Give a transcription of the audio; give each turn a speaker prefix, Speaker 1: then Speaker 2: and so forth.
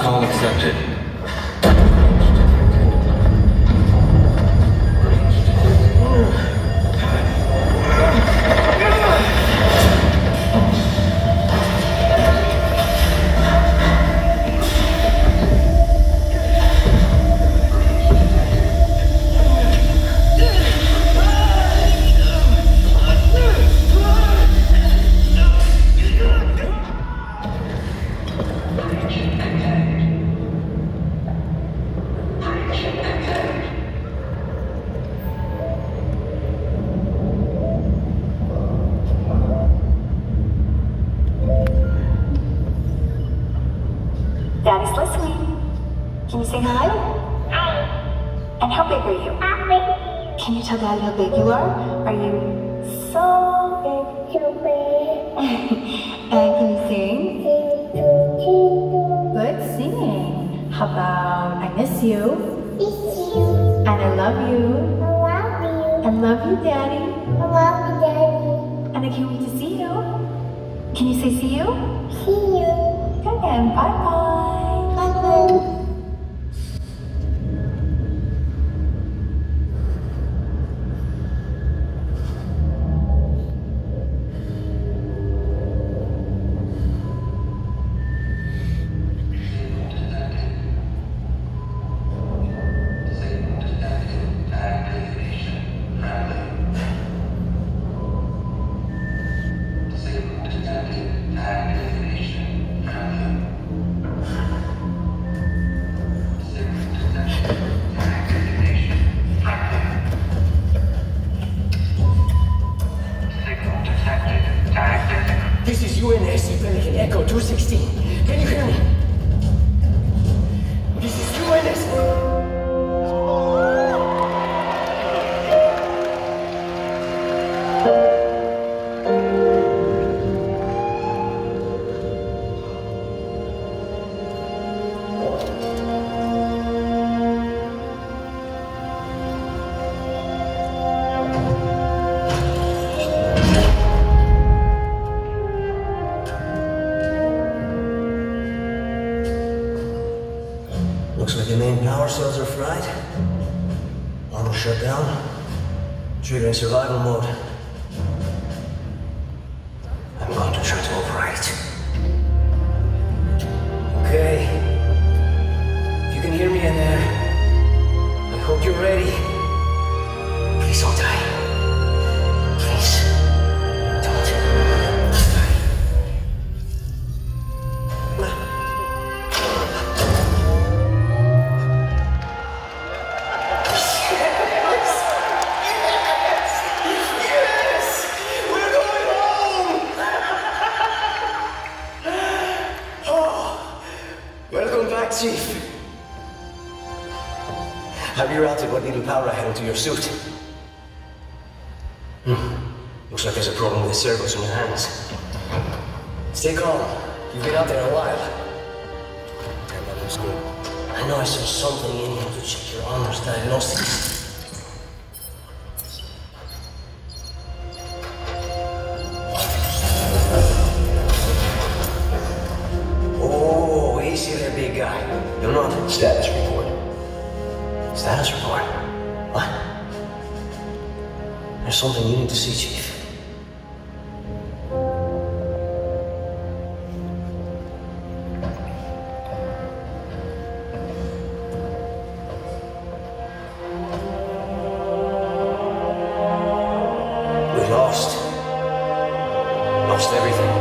Speaker 1: Call accepted. Daddy's listening. Can you say hi? Hi. And how big are you? How big. Can you tell Daddy how big you are? Are you so big? So big. and can you sing? Good singing. How about I miss you? Miss you. And I love you. I love you. And love you, Daddy. I love you, Daddy. And I can't wait to see you. Can you say see you? See you. Good then. Bye bye.
Speaker 2: して何かなら
Speaker 3: Looks like the main power cells are fried. Auto shut down. Triggering survival mode. I'm going to try to
Speaker 2: back, Chief.
Speaker 3: I rerouted what little power I had into your suit. Hmm. Looks like there's a problem with the servos in your hands. Stay calm. You've been out there a while. Damn, that looks good. I know I saw something in here to check your armor's diagnostics. Status report? What? There's something you need to see, Chief. We lost. Lost everything.